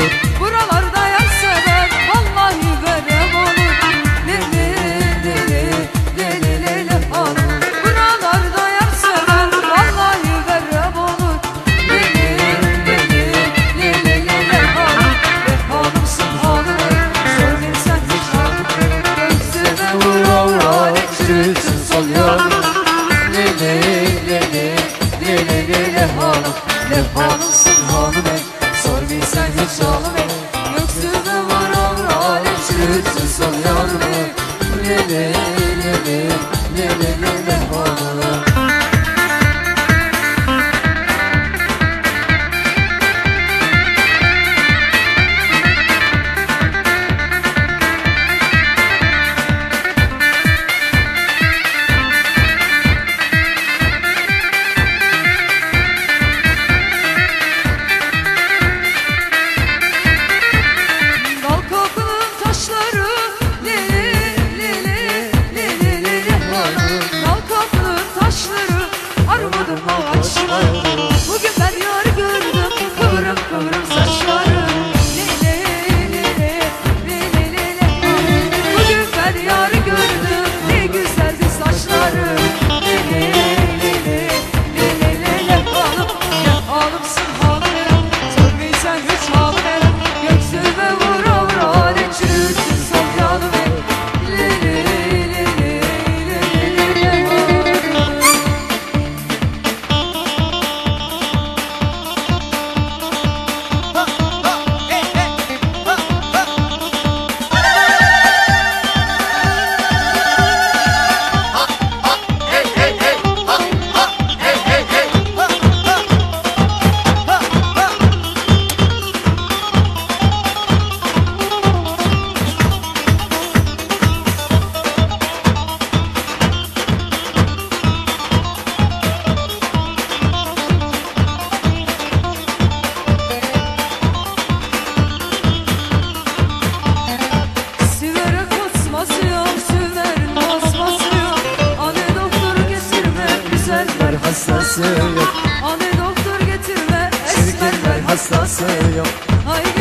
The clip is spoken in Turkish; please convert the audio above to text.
Thank you. Lütfü sallanma Lele lele lele hastası yok. Hadi doktor getirme esmerler hastası yok. Haydi